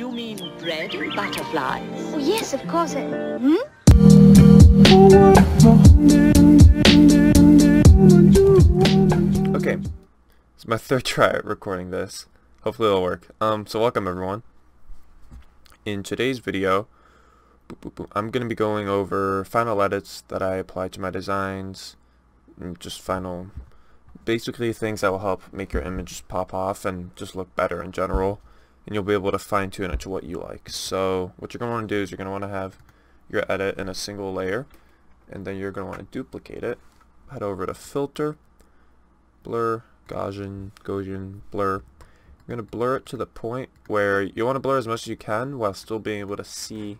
You mean bread and butterflies? Oh, yes, of course. Uh, hmm? Okay, it's my third try at recording this. Hopefully it'll work. Um, so welcome everyone. In today's video, I'm going to be going over final edits that I applied to my designs, just final, basically things that will help make your image pop off and just look better in general, and you'll be able to fine tune it to what you like. So what you're going to want to do is you're going to want to have your edit in a single layer, and then you're going to want to duplicate it. Head over to Filter, blur, Gaussian, Gaussian, blur. You're going to blur it to the point where you want to blur as much as you can while still being able to see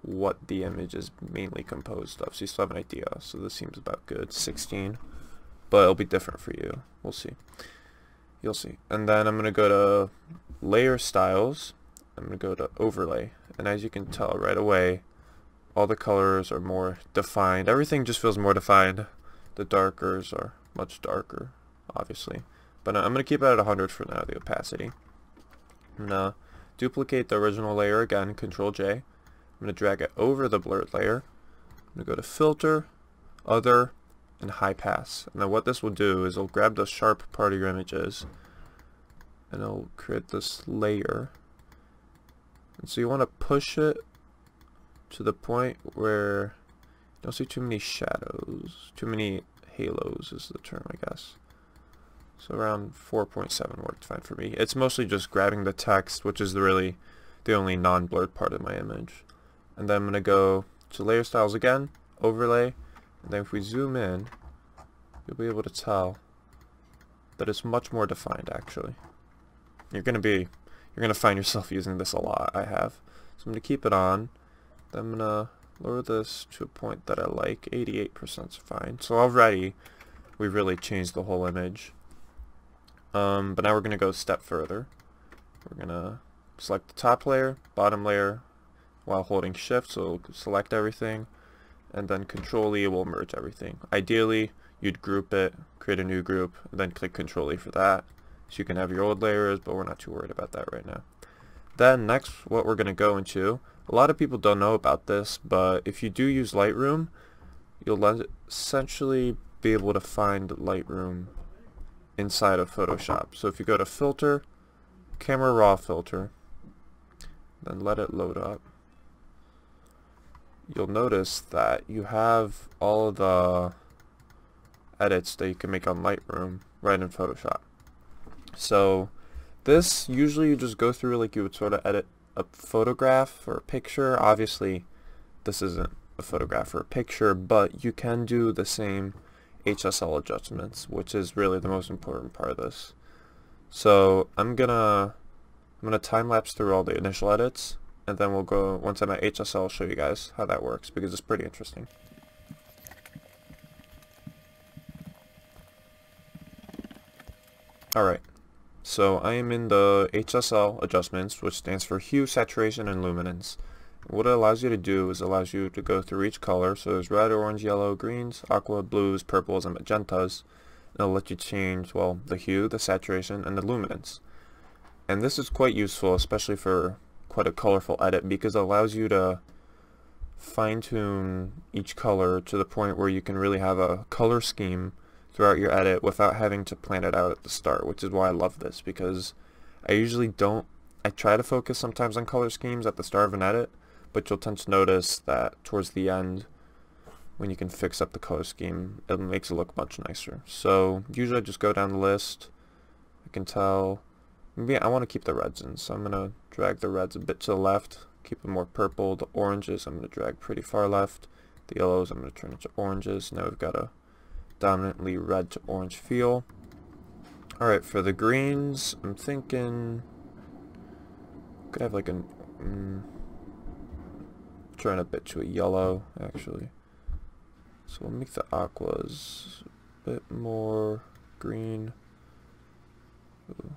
what the image is mainly composed of. So you still have an idea. So this seems about good. 16. But it'll be different for you. We'll see. You'll see. And then I'm going to go to Layer Styles. I'm going to go to Overlay. And as you can tell right away, all the colors are more defined. Everything just feels more defined. The darkers are much darker, obviously. But I'm going to keep it at 100 for now, the opacity. I'm going to duplicate the original layer again, Control J. I'm going to drag it over the blurred layer. I'm going to go to Filter, Other, and High Pass. Then what this will do is it'll grab the sharp part of your images, and it'll create this layer. And so you want to push it to the point where you don't see too many shadows, too many halos is the term, I guess. So around 4.7 worked fine for me. It's mostly just grabbing the text, which is the really the only non-blurred part of my image. And then I'm going to go to layer styles again, overlay, and then if we zoom in, you'll be able to tell that it's much more defined actually. You're going to be, you're going to find yourself using this a lot, I have. So I'm going to keep it on. Then I'm going to lower this to a point that I like. 88% is fine. So already we've really changed the whole image. Um, but now we're going to go a step further. We're going to select the top layer, bottom layer, while holding shift, so select everything, and then control E will merge everything. Ideally, you'd group it, create a new group, and then click control E for that. So you can have your old layers, but we're not too worried about that right now. Then next, what we're going to go into, a lot of people don't know about this, but if you do use Lightroom, you'll essentially be able to find Lightroom inside of Photoshop. So if you go to Filter, Camera Raw Filter, then let it load up, you'll notice that you have all the edits that you can make on Lightroom right in Photoshop. So this usually you just go through like you would sort of edit a photograph or a picture. Obviously this isn't a photograph or a picture, but you can do the same HSL adjustments, which is really the most important part of this. So I'm gonna I'm gonna time lapse through all the initial edits and then we'll go once I'm at HSL I'll show you guys how that works because it's pretty interesting. Alright, so I am in the HSL adjustments which stands for hue, saturation, and luminance. What it allows you to do is allows you to go through each color, so there's red, orange, yellow, greens, aqua, blues, purples, and magentas. And it'll let you change, well, the hue, the saturation, and the luminance. And this is quite useful, especially for quite a colorful edit, because it allows you to fine-tune each color to the point where you can really have a color scheme throughout your edit without having to plan it out at the start, which is why I love this, because I usually don't, I try to focus sometimes on color schemes at the start of an edit, but you'll tend to notice that towards the end when you can fix up the color scheme it makes it look much nicer. So usually I just go down the list. I can tell maybe I want to keep the reds in so I'm gonna drag the reds a bit to the left keep them more purple. The oranges I'm gonna drag pretty far left. The yellows I'm gonna turn into oranges. Now we've got a dominantly red to orange feel. Alright for the greens I'm thinking could have like an mm, turn a bit to a yellow actually. So we'll make the aquas a bit more green. Ooh.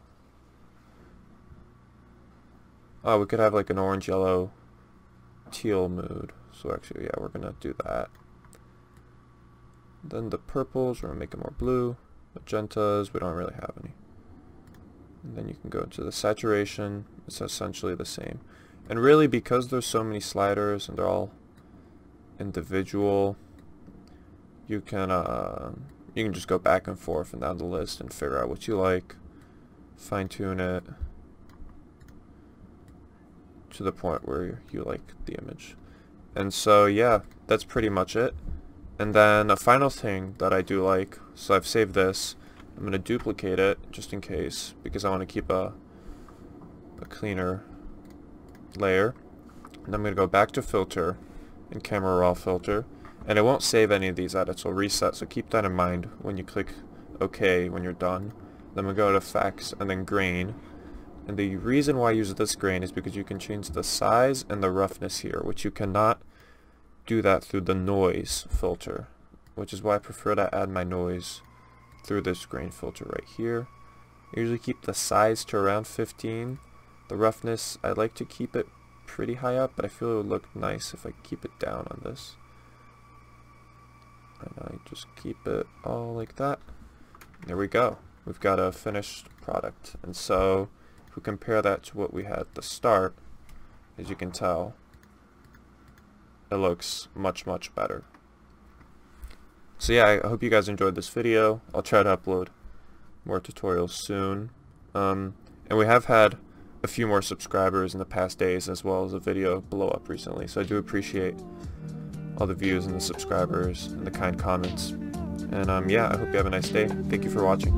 Oh we could have like an orange yellow teal mood. So actually yeah we're gonna do that. Then the purples we're gonna make it more blue. Magentas we don't really have any. And then you can go to the saturation. It's essentially the same. And really, because there's so many sliders and they're all individual, you can uh, you can just go back and forth and down the list and figure out what you like, fine tune it to the point where you like the image. And so yeah, that's pretty much it. And then a final thing that I do like, so I've saved this, I'm going to duplicate it just in case because I want to keep a, a cleaner layer. And I'm going to go back to filter and camera raw filter and it won't save any of these edits, it'll reset, so keep that in mind when you click OK when you're done. Then we go to effects and then grain. And the reason why I use this grain is because you can change the size and the roughness here, which you cannot do that through the noise filter, which is why I prefer to add my noise through this grain filter right here. I usually keep the size to around 15. The roughness, I like to keep it pretty high up, but I feel it would look nice if I keep it down on this and I just keep it all like that. There we go. We've got a finished product. And so we compare that to what we had at the start, as you can tell, it looks much, much better. So yeah, I hope you guys enjoyed this video. I'll try to upload more tutorials soon. Um, and we have had a few more subscribers in the past days as well as a video blow up recently, so I do appreciate all the views and the subscribers and the kind comments. And um, yeah, I hope you have a nice day. Thank you for watching.